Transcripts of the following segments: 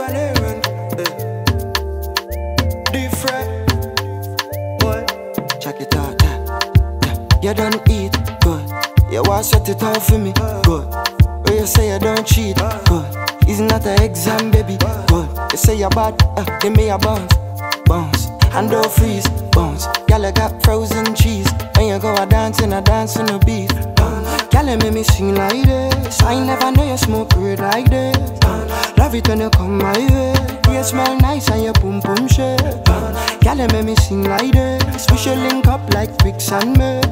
Eh. Eh. You don't eat, good. You want it out for me, good. You say you don't cheat, good. It's not exam, baby, good. You say you're bad, eh. give me a bounce, bounce. And don't freeze, bounce. Girl, I got frozen cheese. When you go a dance and I dance on the beat, bounce. Girl, you make me sing like this. I never know you smoke weed like this. Love it when you come my way. You smell nice and your boom boom shake. Girl, you make me sing like this. We should link up like Crix and Milk.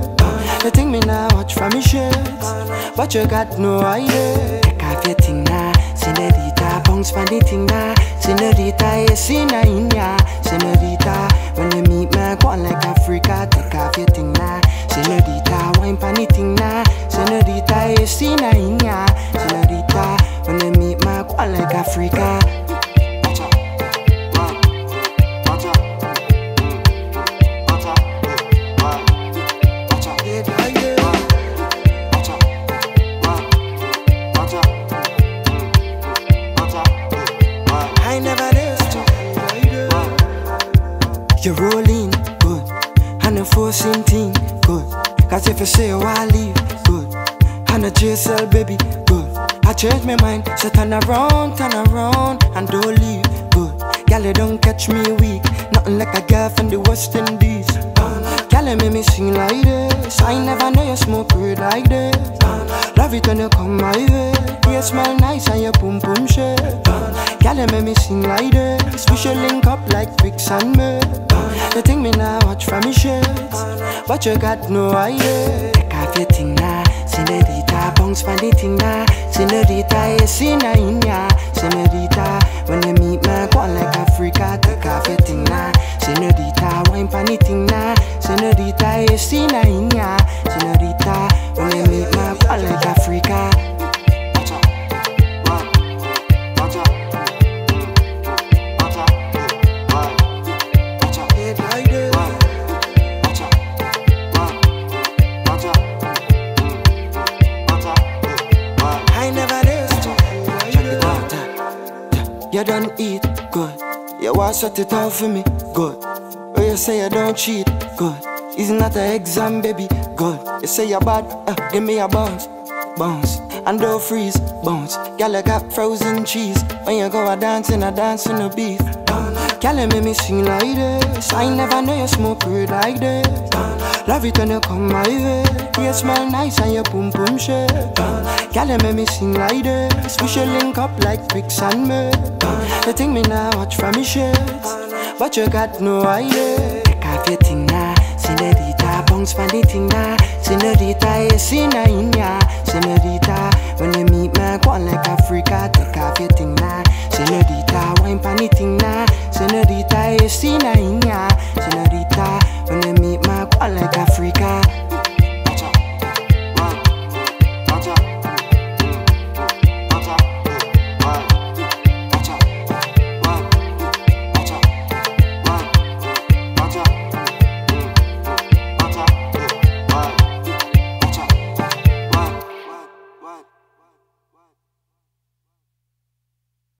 You think me now watch from me shades, but you got no idea. Take off your thing now, senorita. Bounce for the thing now, senorita. You see na in ya, You rolling, good. And the forcing thing, good. Cause if you say you want leave, good. And the JSL, baby, good. I change my mind, so turn around, turn around, and don't leave, good. Girl, you don't catch me weak. Nothing like a girl from the West Indies. Girl, you make me sing like this. I never know you smoke weed like this. Love it when you come my way. You smell nice and your boom boom shake. Girl, you make me sing like this. We should link up like Crix and Milk. You think me now watch from me shades, but you got no idea. Take off your thing now, senorita. Bounce for thing now, senorita. You see na in ya, senorita. When you You don't eat, good. You want set it all for me, good. Where you say you don't cheat, good. It's not an exam, baby, good. You say you're bad, uh, give me a bounce, bounce. And don't freeze, bounce. Girl, I got frozen cheese. When you go a dancing, I dance on the beat. Girl, you make me sing like this. I never know you smoke weed like this. Love it when you come my way. You smell nice and your boom boom shake. Girl, you make me sing like this. We should link up like Crix and Milk. You think me now watch from me shades, but you got no idea. Take off your thing now, senorita. Bounce for the thing now, senorita.